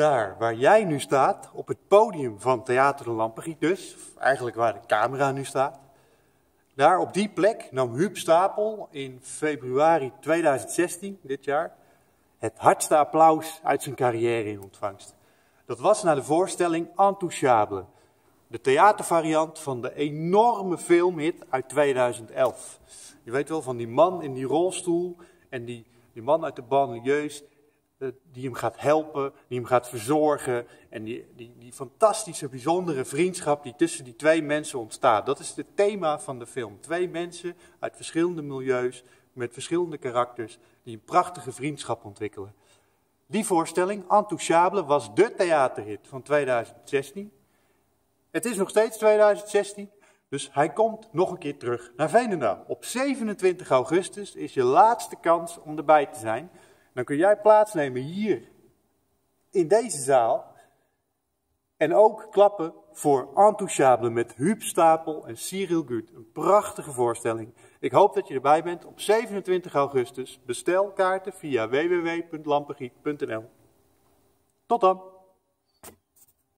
daar waar jij nu staat, op het podium van Theater de Lampegiet dus, eigenlijk waar de camera nu staat, daar op die plek nam Huub Stapel in februari 2016, dit jaar, het hardste applaus uit zijn carrière in ontvangst. Dat was na de voorstelling Intouchable, de theatervariant van de enorme filmhit uit 2011. Je weet wel, van die man in die rolstoel en die, die man uit de banlieues die hem gaat helpen, die hem gaat verzorgen. En die, die, die fantastische, bijzondere vriendschap die tussen die twee mensen ontstaat. Dat is het thema van de film. Twee mensen uit verschillende milieus, met verschillende karakters, die een prachtige vriendschap ontwikkelen. Die voorstelling, Intouchable, was de theaterhit van 2016. Het is nog steeds 2016, dus hij komt nog een keer terug naar Veenendaal. Op 27 augustus is je laatste kans om erbij te zijn. Dan kun jij plaatsnemen hier in deze zaal. En ook klappen voor Intouchable met Huub Stapel en Cyril Gut. Een prachtige voorstelling. Ik hoop dat je erbij bent op 27 augustus. Bestel kaarten via www.lampegiet.nl. Tot dan!